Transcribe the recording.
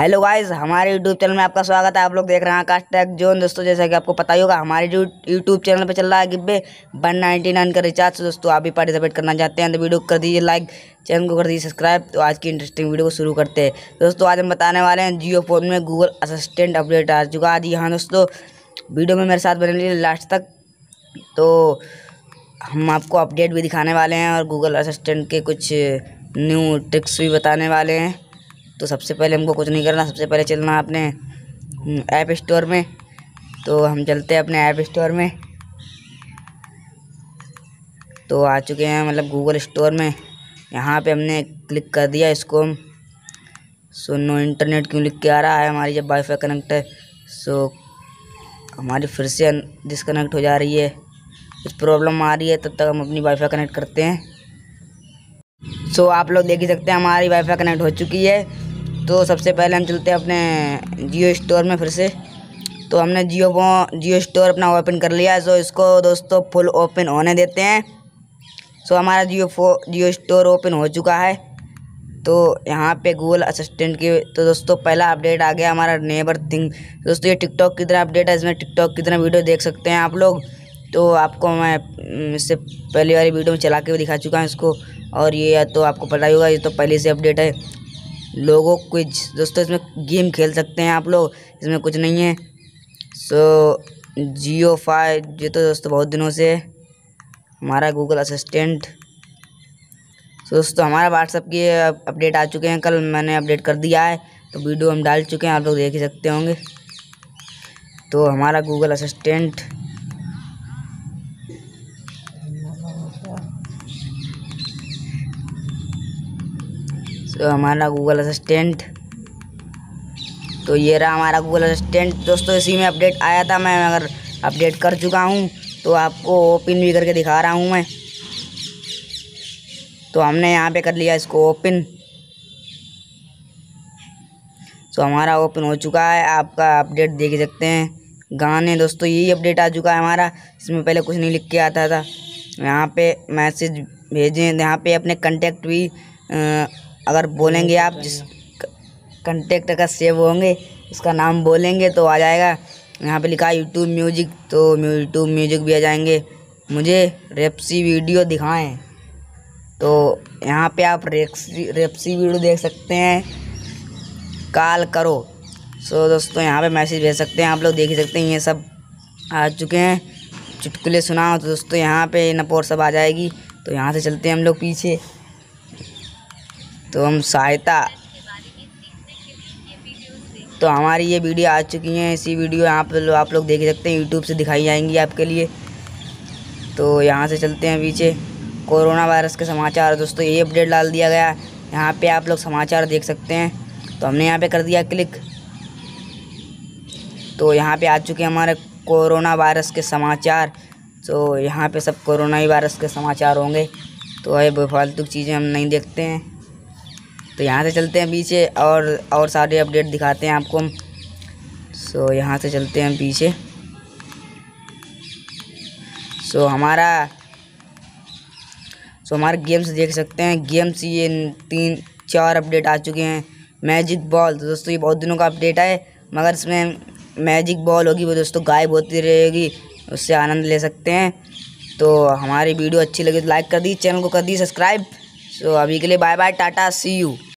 Hello guys, हमारे YouTube channel में आपका स्वागत है। आप लोग देख रहे हैं आकाश टैक जोन। दोस्तों, जैसा कि आपको पता ही होगा, हमारे जो यूट्यूब चैनल पे चल रहा है गिब्बे, वन नाइन्टी नाइन का रिचार्ज तो दोस्तों, आप भी पार्टिसिपेट करना चाहते हैं तो वीडियो कर दीजिए लाइक चैनल को कर दीजिए सब्सक्राइब तो आज की इंटरेस्टिंग वीडियो को शुरू करते हैं। दोस्तों, आज हम बताने वाले हैं, जियो फ़ोन में गूगल असिस्टेंट अपडेट आ चुका आज जी हाँ दोस्तों, वीडियो में मेरे साथ बने लीजिए लास्ट तक। तो हम आपको अपडेट भी दिखाने वाले हैं और गूगल असिस्टेंट के कुछ न्यू ट्रिक्स भी बताने वाले हैं। तो सबसे पहले हमको कुछ नहीं करना सबसे पहले चलना अपने ऐप हम्म, स्टोर में। तो हम चलते हैं अपने ऐप स्टोर में। तो आ चुके हैं मतलब गूगल स्टोर में। यहाँ पे हमने क्लिक कर दिया इसको हम। सो नो इंटरनेट क्यों लिख के आ रहा है? हमारी जब वाईफाई कनेक्ट है सो हमारी फिर से डिसकनेक्ट हो जा रही है। कुछ प्रॉब्लम आ रही है तब तक हम अपनी वाईफाई कनेक्ट करते हैं। सो आप लोग देख ही सकते हैं, हमारी वाईफाई कनेक्ट हो चुकी है। तो सबसे पहले हम चलते हैं अपने जियो स्टोर में फिर से। तो हमने जियो जियो स्टोर अपना ओपन कर लिया है सो इसको दोस्तों फुल ओपन होने देते हैं। सो हमारा जियो फो जियो स्टोर ओपन हो चुका है। तो यहाँ पे गूगल असिस्टेंट की तो दोस्तों पहला अपडेट आ गया हमारा नेबर थिंग दोस्तों ये टिकटॉक की तरह अपडेट है, इसमें टिकटॉक की तरह वीडियो देख सकते हैं आप लोग। तो आपको मैं इससे पहली वाली वीडियो में चला के भी दिखा चुका हूँ इसको। और ये या तो आपको पता ही होगा, ये तो पहले से अपडेट है। लोगों कुछ दोस्तों, इसमें गेम खेल सकते हैं आप लोग। इसमें कुछ नहीं है। सो, जियो फाइव, ये तो दोस्तों बहुत दिनों से हमारा गूगल असिस्टेंट। तो दोस्तों, हमारा व्हाट्सअप की अपडेट आ चुके हैं। कल मैंने अपडेट कर दिया है तो वीडियो हम डाल चुके हैं, आप लोग देख ही सकते होंगे। तो हमारा गूगल असिस्टेंट तो हमारा गूगल असिस्टेंट तो ये रहा हमारा गूगल असिस्टेंट दोस्तों, इसी में अपडेट आया था मैं, अगर अपडेट कर चुका हूँ तो आपको ओपन भी करके दिखा रहा हूँ मैं। तो हमने यहाँ पे कर लिया इसको ओपन तो हमारा ओपन हो चुका है। आपका अपडेट देख सकते हैं। गाने, दोस्तों, यही अपडेट आ चुका है हमारा। इसमें पहले कुछ नहीं लिख के आता था। यहाँ पे मैसेज भेजें, यहाँ पे अपने कंटेक्ट भी अगर बोलेंगे आप जिस कंटेक्ट का सेव होंगे उसका नाम बोलेंगे तो आ जाएगा। यहाँ पे लिखा है यूट्यूब म्यूज़िक तो यूट्यूब म्यूज़िक भी आ जाएँगे। मुझे रेप्सी वीडियो दिखाएँ। तो यहाँ पे आप रेप्सी रेप्सी वीडियो देख सकते हैं। कॉल करो। सो दोस्तों यहाँ पे मैसेज भेज सकते हैं। आप लोग देख ही सकते हैं ये सब आ चुके हैं। चुटकुले सुनाओ तो दोस्तों यहाँ पे नपोर सब आ जाएगी। तो यहाँ से चलते हैं हम लोग पीछे। तो हम सहायता तो हमारी ये वीडियो आ चुकी है। इसी वीडियो यहाँ पर आप लोग देख सकते हैं यूट्यूब से दिखाई जाएँगी आपके लिए। तो यहाँ से चलते हैं पीछे। कोरोना वायरस के समाचार, दोस्तों ये अपडेट डाल दिया गया। यहाँ पे आप लोग समाचार देख सकते हैं। तो हमने यहाँ पे कर दिया क्लिक। तो यहाँ पे आ चुके हैं हमारे कोरोना वायरस के समाचार। तो यहाँ पे सब कोरोना वायरस के समाचार होंगे। तो ये बेफालतू चीज़ें हम नहीं देखते हैं। तो यहाँ से चलते हैं पीछे और और सारे अपडेट दिखाते हैं आपको हम। सो यहाँ से चलते हैं पीछे। सो हमारा सो हमारे गेम्स देख सकते हैं। गेम्स ये तीन, चार अपडेट आ चुके हैं। मैजिक बॉल तो दोस्तों ये बहुत दिनों का अपडेट है, मगर इसमें मैजिक बॉल होगी, वो दोस्तों गायब होती रहेगी, उससे आनंद ले सकते हैं। तो हमारी वीडियो अच्छी लगी तो लाइक कर दी, चैनल को कर दी, सब्सक्राइब। सो अभी के लिए bye bye ta-ta see you